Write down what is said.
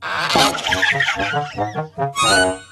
Thank you.